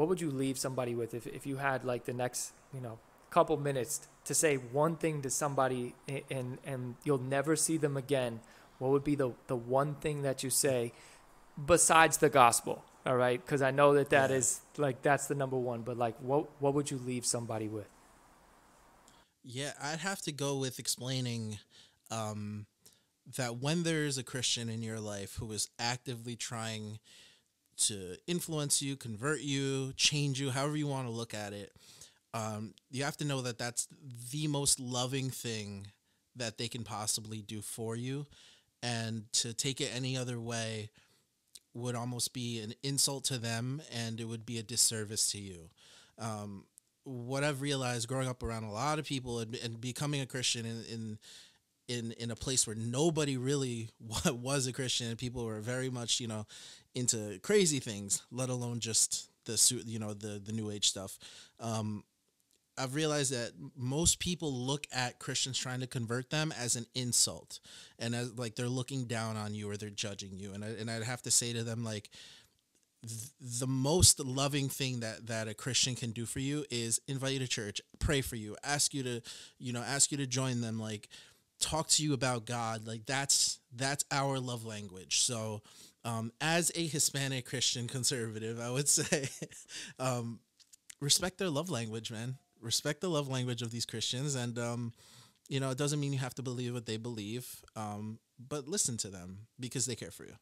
what would you leave somebody with if, if you had like the next, you know, couple minutes to say one thing to somebody and and you'll never see them again, what would be the the one thing that you say besides the gospel? All right, because I know that that is like that's the number one. But like, what what would you leave somebody with? Yeah, I'd have to go with explaining um, that when there's a Christian in your life who is actively trying to influence you, convert you, change you, however you want to look at it, um, you have to know that that's the most loving thing that they can possibly do for you. And to take it any other way would almost be an insult to them and it would be a disservice to you. Um, what I've realized growing up around a lot of people and, and becoming a Christian in, in in in a place where nobody really was a Christian people were very much you know into crazy things, let alone just the you know the the new age stuff. Um, I've realized that most people look at Christians trying to convert them as an insult, and as like they're looking down on you or they're judging you. And I, and I'd have to say to them like, the most loving thing that that a Christian can do for you is invite you to church, pray for you, ask you to, you know, ask you to join them, like talk to you about God. Like that's that's our love language. So, um, as a Hispanic Christian conservative, I would say, um, respect their love language, man. Respect the love language of these Christians, and um, you know, it doesn't mean you have to believe what they believe, um, but listen to them because they care for you.